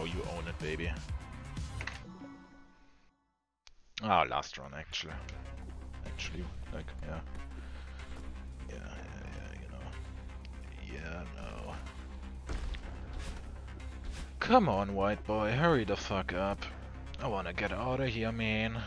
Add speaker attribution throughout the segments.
Speaker 1: Oh, you own it, baby. Ah, last run, actually. Actually, like, yeah. Yeah, yeah, yeah, you know. Yeah, no. Come on, white boy, hurry the fuck up. I wanna get out of here, man.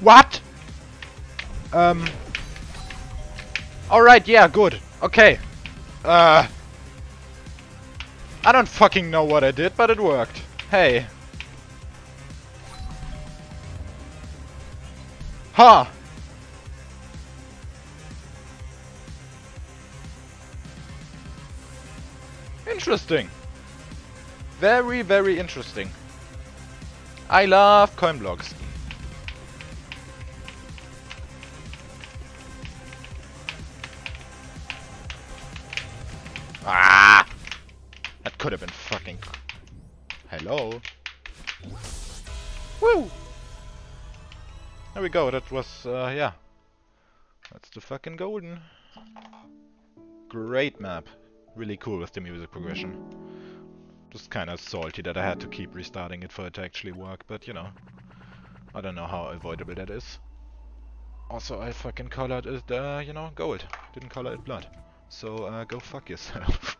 Speaker 1: What? Um. Alright, yeah, good. Okay. Uh. I don't fucking know what I did, but it worked. Hey. Huh. Interesting. Very, very interesting. I love coin blocks. That could have been fucking... Hello? Woo! There we go, that was, uh, yeah. That's the fucking golden. Great map. Really cool with the music progression. Just kinda salty that I had to keep restarting it for it to actually work, but you know. I don't know how avoidable that is. Also, I fucking colored it, uh, you know, gold. Didn't color it blood. So uh, go fuck yourself.